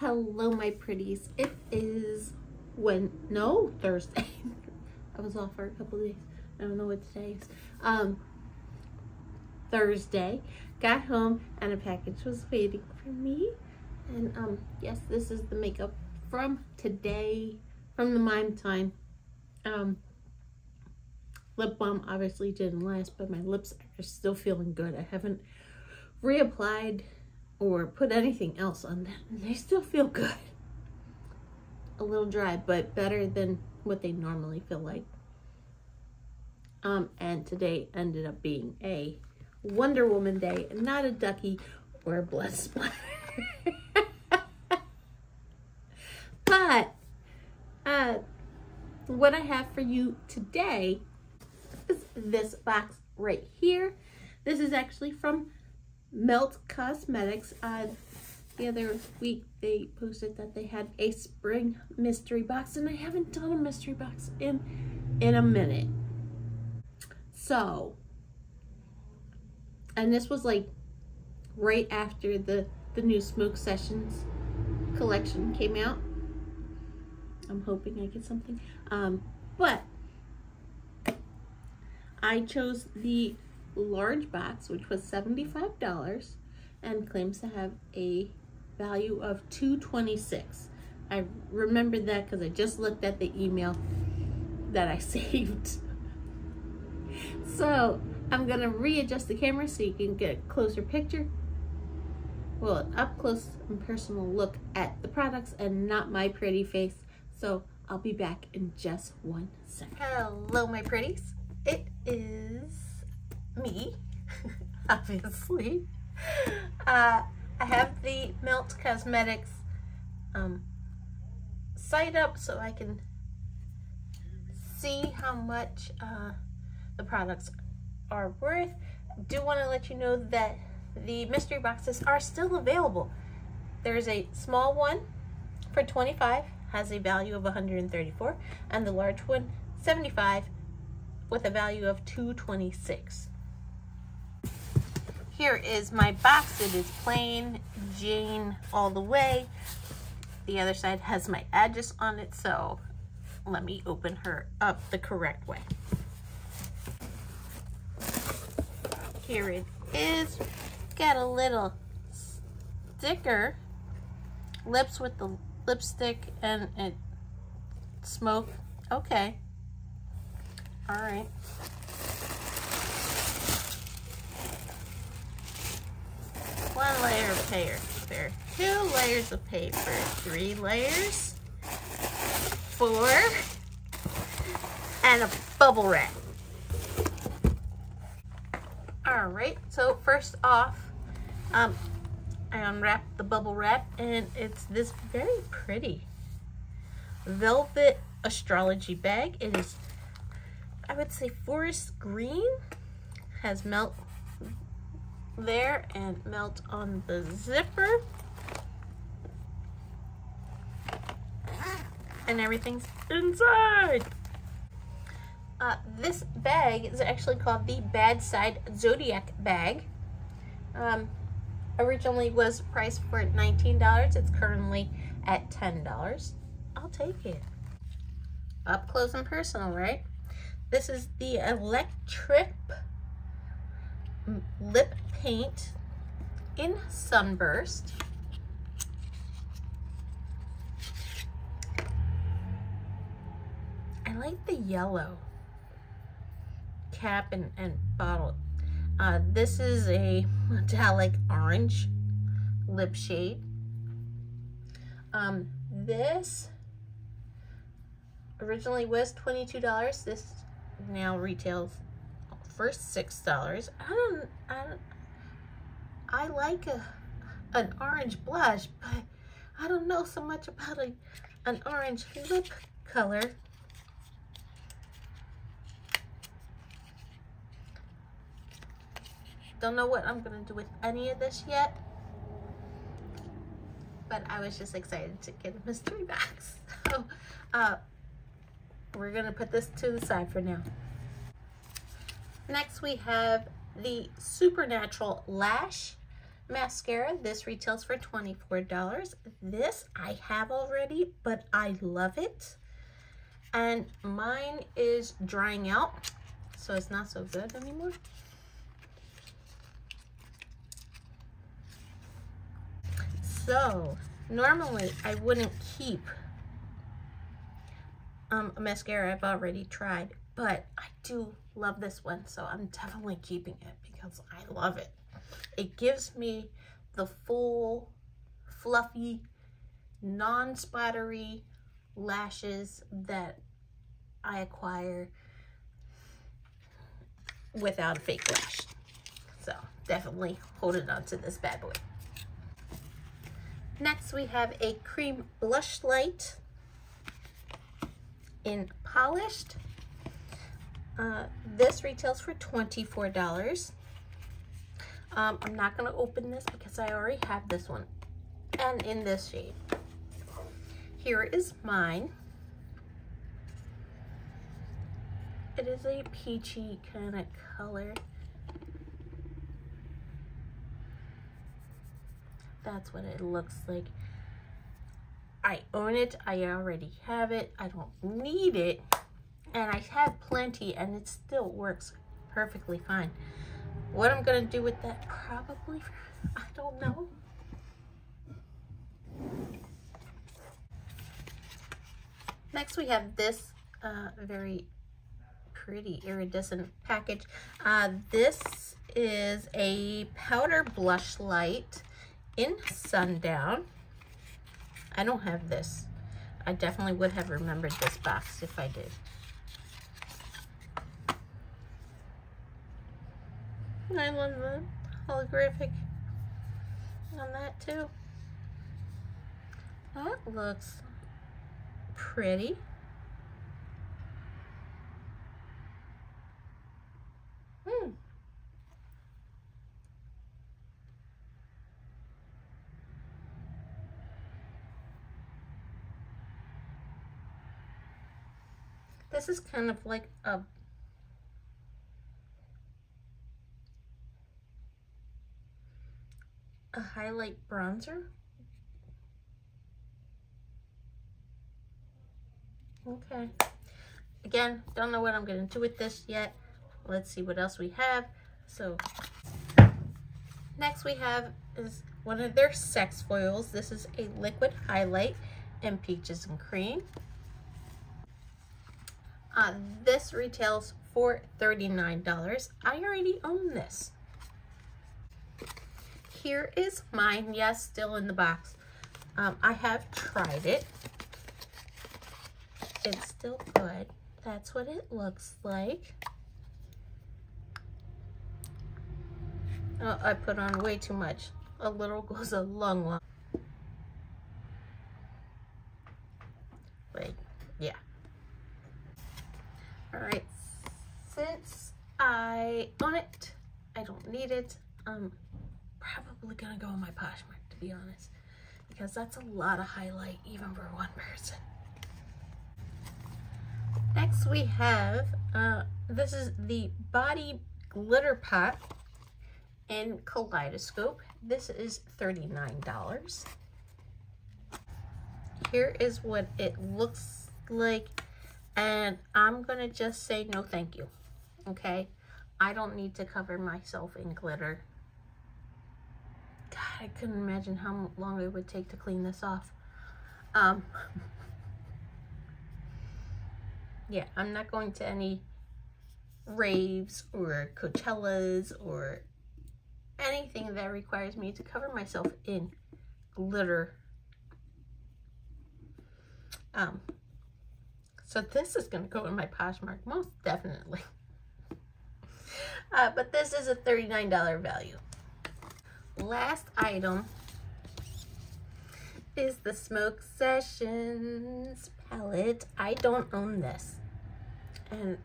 Hello, my pretties. It is when no Thursday. I was off for a couple days. I don't know what today is. Um, Thursday. Got home and a package was waiting for me. And um, yes, this is the makeup from today, from the Mime Time. Um, lip balm obviously didn't last, but my lips are still feeling good. I haven't reapplied or put anything else on them. They still feel good. A little dry, but better than what they normally feel like. Um, and today ended up being a Wonder Woman day, not a ducky or a blood splatter. but uh, what I have for you today is this box right here. This is actually from Melt Cosmetics. Uh, the other week they posted that they had a spring mystery box and I haven't done a mystery box in in a minute. So, and this was like right after the the new Smoke Sessions collection came out. I'm hoping I get something. Um, but I chose the large box, which was $75 and claims to have a value of 226 I remember that because I just looked at the email that I saved. so I'm going to readjust the camera so you can get a closer picture. Well, an up close and personal look at the products and not my pretty face. So I'll be back in just one second. Hello, my pretties. It is me, obviously. Uh, I have the Melt Cosmetics um, site up so I can see how much uh, the products are worth. do want to let you know that the mystery boxes are still available. There's a small one for 25 has a value of 134 and the large one 75 with a value of 226. Here is my box. It is plain Jane all the way. The other side has my address on it, so let me open her up the correct way. Here it is. Got a little sticker. Lips with the lipstick and it smoke. Okay. All right. One layer of paper, two layers of paper, three layers, four, and a bubble wrap. All right, so first off, um, I unwrapped the bubble wrap and it's this very pretty velvet astrology bag. It is I would say forest green. Has melt there and melt on the zipper. And everything's inside. Uh, this bag is actually called the Bad Side Zodiac bag. Um, originally was priced for $19. It's currently at $10. I'll take it. Up close and personal, right? This is the Electric Lip Paint in Sunburst. I like the yellow cap and, and bottle. Uh, this is a metallic orange lip shade. Um, this originally was $22. This now retails for six dollars. I don't, I don't, I like a an orange blush, but I don't know so much about a an orange lip color. Don't know what I'm gonna do with any of this yet, but I was just excited to get a mystery box. So, uh, we're gonna put this to the side for now. Next we have the Supernatural Lash mascara. This retails for $24. This I have already, but I love it. And mine is drying out, so it's not so good anymore. So, normally I wouldn't keep um, a mascara I've already tried, but I do love this one, so I'm definitely keeping it because I love it. It gives me the full, fluffy, non-splattery lashes that I acquire without a fake lash. So definitely holding on to this bad boy. Next we have a cream blush light in polished. Uh, this retails for $24. Um, I'm not going to open this because I already have this one and in this shade. Here is mine. It is a peachy kind of color. That's what it looks like. I own it. I already have it. I don't need it. And I have plenty and it still works perfectly fine. What I'm to do with that probably, I don't know. Next we have this uh, very pretty iridescent package. Uh, this is a powder blush light in Sundown. I don't have this. I definitely would have remembered this box if I did. I love the holographic on that too. That looks pretty. Hmm. This is kind of like a a highlight bronzer. Okay. Again, don't know what I'm going to do with this yet. Let's see what else we have. So, next we have is one of their sex foils. This is a liquid highlight in peaches and cream. Uh, this retails for $39. I already own this. Here is mine. Yes, still in the box. Um, I have tried it. It's still good. That's what it looks like. Oh, I put on way too much. A little goes a long one. Wait, yeah. All right, since I own it, I don't need it. Um, probably gonna go in my Poshmark to be honest, because that's a lot of highlight even for one person. Next we have, uh, this is the Body Glitter Pot in Kaleidoscope. This is $39. Here is what it looks like and I'm gonna just say no thank you, okay? I don't need to cover myself in glitter. God, I couldn't imagine how long it would take to clean this off. Um, yeah, I'm not going to any raves or Coachellas or anything that requires me to cover myself in glitter. Um, so this is going to go in my Poshmark, most definitely. Uh, but this is a $39 value. Last item is the Smoke Sessions palette. I don't own this. And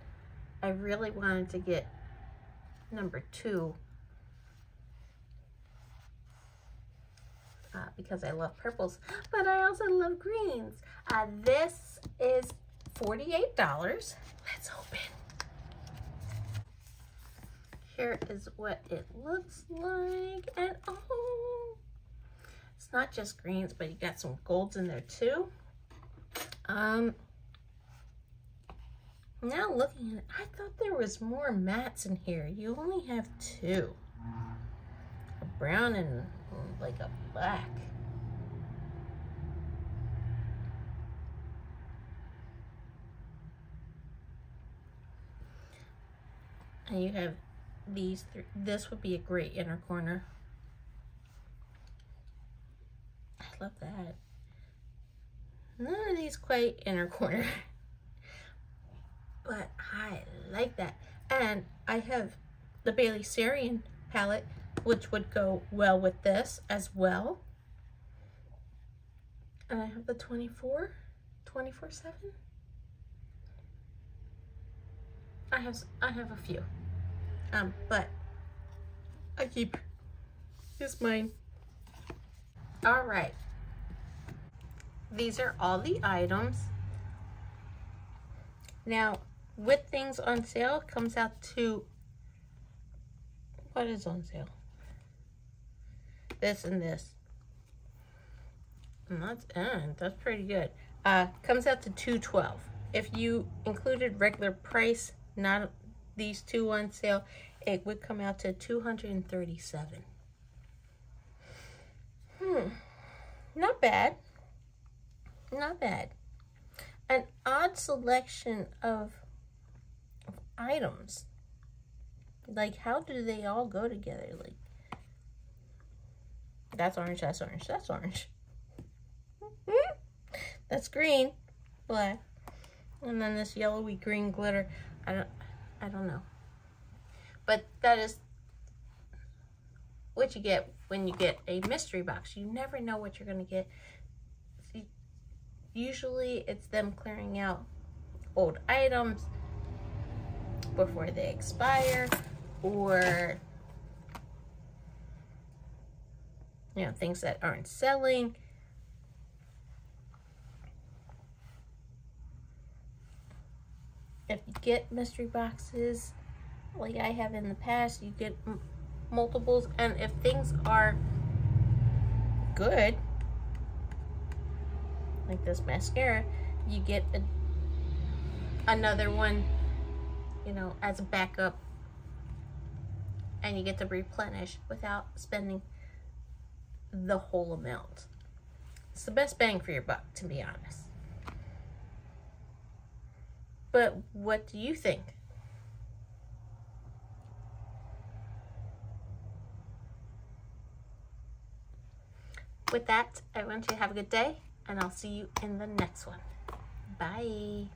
I really wanted to get number two uh, because I love purples, but I also love greens. Uh, this is $48. Let's open. Here is what it looks like. And oh, it's not just greens, but you got some golds in there too. Um, now looking at it, I thought there was more mats in here. You only have two. A brown and like a black. And you have these three. This would be a great inner corner. I love that. None of these quite inner corner. but I like that. And I have the Bailey Sarian palette, which would go well with this as well. And I have the 24, 24 7. I have I have a few, um, but I keep this mine. All right, these are all the items. Now, with things on sale, comes out to what is on sale? This and this. And that's uh, that's pretty good. Uh, comes out to 212. If you included regular price, not these two on sale, it would come out to 237. Hmm, not bad. Not bad. An odd selection of, of items. Like, how do they all go together? Like, that's orange, that's orange, that's orange. that's green, black. And then this yellowy green glitter. I don't, I don't know. But that is what you get when you get a mystery box. You never know what you're going to get. Usually it's them clearing out old items before they expire or you know things that aren't selling if you get mystery boxes like I have in the past, you get multiples. And if things are good, like this mascara, you get a, another one, you know, as a backup. And you get to replenish without spending the whole amount. It's the best bang for your buck, to be honest. But what do you think? With that, I want you to have a good day, and I'll see you in the next one. Bye.